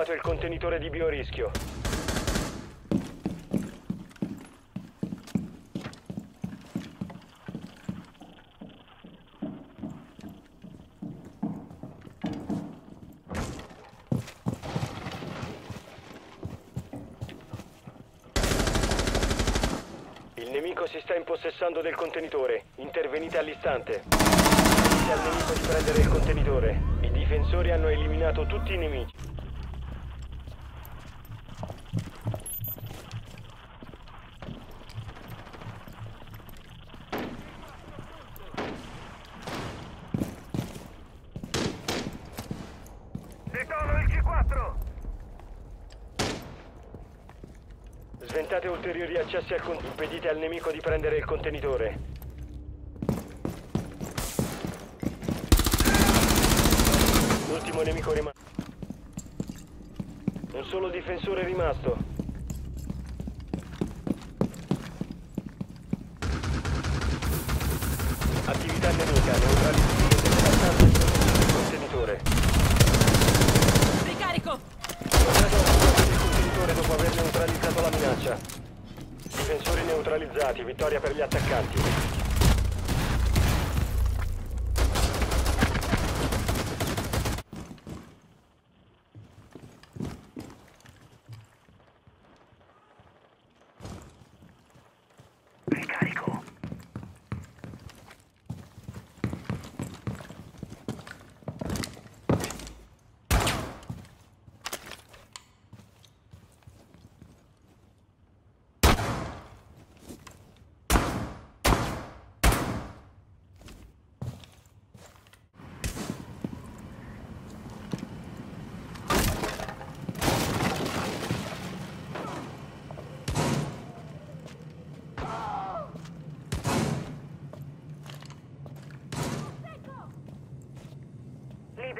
individuato il contenitore di biorischio. Il nemico si sta impossessando del contenitore. Intervenite all'istante. Dite al nemico di prendere il contenitore. I difensori hanno eliminato tutti i nemici. Sventate ulteriori accessi al contenitore. Impedite al nemico di prendere il contenitore. Ultimo nemico rimasto. Un solo difensore rimasto. Attività nemica, neutralizzate il contenitore. Ricarico! Contenitore dopo aver neutralizzato la minaccia. Difensori neutralizzati, vittoria per gli attaccanti.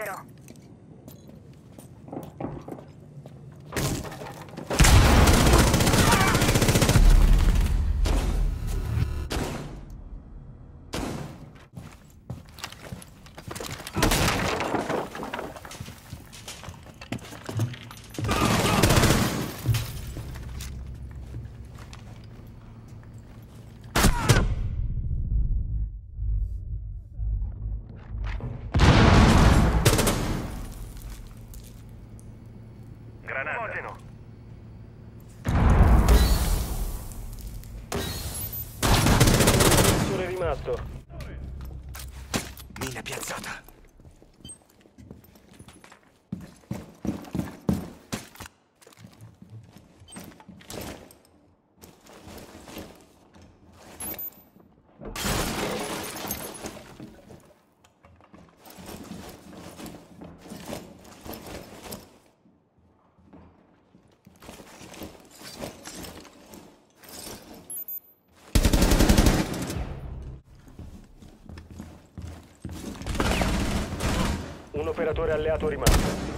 0. Difensore rimasto. Mina piazzata. Un operatore alleato rimasto.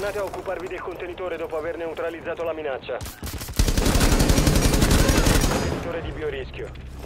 Tornate a occuparvi del contenitore dopo aver neutralizzato la minaccia. Contenitore di biorischio.